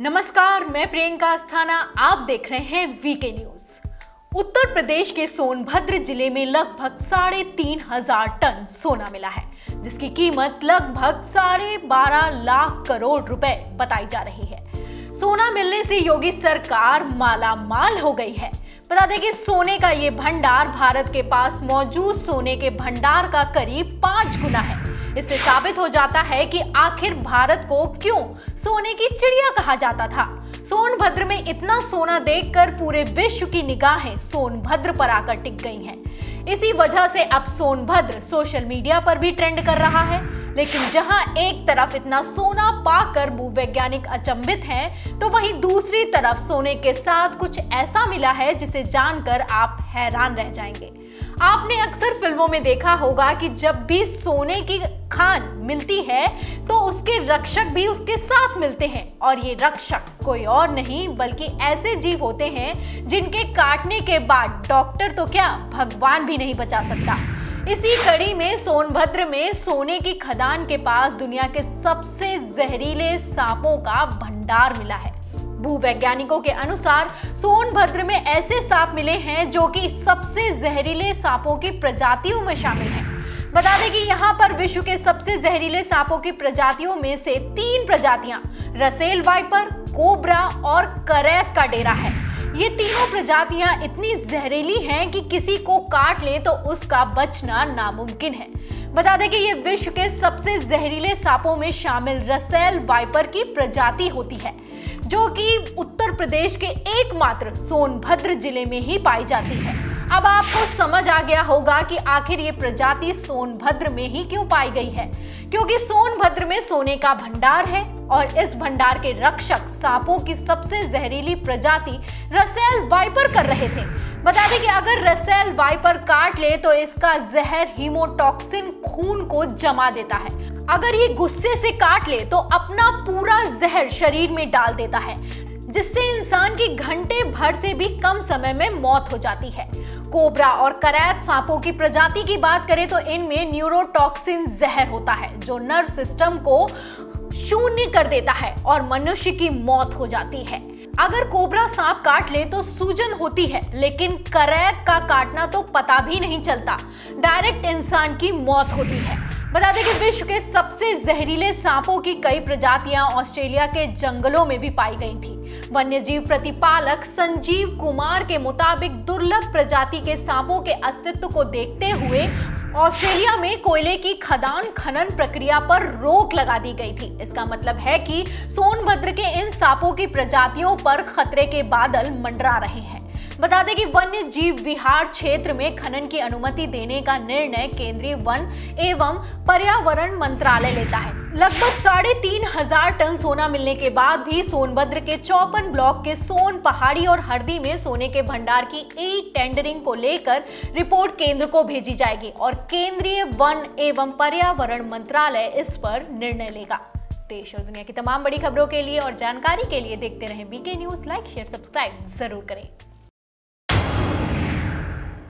नमस्कार, मैं प्रियंका अस्थाना, आप देख रहे हैं वीके न्यूज़ उत्तर प्रदेश के सोनभद्र ज़िले में लगभग साढ़े तीन हज़ार टन सोना मिला है, जिसकी कीमत लगभग साढ़े बारह लाख करोड़ रुपए बताई जा रही है। सोना मिलने से योगी सरकार माला माल हो गई है। बता दें कि सोने का ये भंडार भारत के पास मौजूद सोने के भंडार का करीब पाँच गुना है। इससे साबित हो जाता है कि आखिर भारत को क्यों सोने की चिड़िया कहा जाता था? सोनभद्र में इतना सोना देखकर पूरे विश्व की निगाहें सोनभद्र पर आकर टिक गई हैं। इसी वजह से अब सोनभद्र सोशल मीडिया पर भी ट्रेंड कर रहा है। लेकिन जहाँ एक तरफ़ इतना सोना पाकर भूवैज्ञानिक अचंभित हैं, तो वहीं दूसरी तरफ़ सोने के साथ कुछ ऐसा मिला है जिसे जानकर आप हैरान रह जाएँगे। आपने अक्सर फ़िल्मों में देखा होगा कि जब भी सोने की खान मिलती है तो उसके रक्षक भी उसके साथ मिलते हैं। और ये रक्षक कोई और नहीं बल्कि ऐसे जीव होते हैं जिनके काटने के बाद डॉक्टर तो क्या भगवान भी नहीं बचा सकता। इसी कड़ी में सोनभद्र में सोने की खदान के पास दुनिया के सबसे जहरीले सांपों का भंडार मिला है। भूवैज्ञानिकों के अनुसार सोनभद्र में ऐसे सांप मिले हैं जो कि सबसे जहरीले सांपों की प्रजातियों में शामिल हैं। बता दें कि यहाँ पर विश्व के सबसे जहरीले सांपों की प्रजातियों में से तीन प्रजातियाँ, रसेल वाइपर, कोबरा और करैत का डेरा है। ये तीनों प्रजातियाँ इतनी जहरीली हैं कि किसी को काट ले तो उसका बचना नामुमकिन है। बता दें कि ये विश्व के सबसे जहरीले सांपों में शामिल रसेल वाइपर की प्रजाति होती है, जो कि उत्तर प्रदेश के एकमात्र सोनभद्र ज़िले में ही पाई जाती है। अब आपको समझ आ गया होगा कि आखिर ये प्रजाति सोनभद्र में ही क्यों पाई गई है? क्योंकि सोनभद्र में सोने का भंडार है और इस भंडार के रक्षक सांपों की सबसे जहरीली प्रजाति रसेल वाइपर कर रहे थे। बता दें कि अगर रसेल वाइपर काट ले तो इसका जहर हीमोटॉक्सिन खून को जमा देता है। अगर ये गुस्से से काट ले तो अपना पूरा जहर शरीर में डाल देता है। जिससे इंसान की घंटे भर से भी कम समय में मौत हो जाती है। कोबरा और करैत सांपों की प्रजाति की बात करें तो इनमें न्यूरोटॉक्सिन जहर होता है, जो नर्व सिस्टम को शून्य कर देता है और मनुष्य की मौत हो जाती है। अगर कोबरा सांप काट ले तो सूजन होती है, लेकिन करैत का काटना तो पता भी नहीं चलता। डायरेक्ट इंसान की मौत होती है। बता दें कि विश्व के सबसे जहरीले सांपों की कई प्रजातियाँ ऑस्ट्रेलिया के जंगलों में भी पाई गई थी। वन्यजीव प्रतिपालक संजीव कुमार के मुताबिक दुर्लभ प्रजाति के सांपों के अस्तित्व को देखते हुए ऑस्ट्रेलिया में कोयले की खदान खनन प्रक्रिया पर रोक लगा दी गई थी। इसका मतलब है कि सोनभद्र के इन सांपों की प्रजातियों पर खतरे के बादल मंडरा रहे हैं। बता दें कि वन्य जीव विहार क्षेत्र में खनन की अनुमति देने का निर्णय केंद्रीय वन एवं पर्यावरण मंत्रालय लेता है। लगभग साढ़े तीन हज़ार टन सोना मिलने के बाद भी सोनभद्र के चौपन ब्लॉक के सोन पहाड़ी और हरदी में सोने के भंडार की ई टेंडरिंग को लेकर रिपोर्ट केंद्र को भेजी जाएगी और केंद्रीय वन एवं पर्यावरण मंत्रालय इस पर निर्णय लेगा। देश और दुनिया की तमाम बड़ी खबरों के लिए और जानकारी के लिए देखते रहें BK news like share subscribe ज़रूर करें।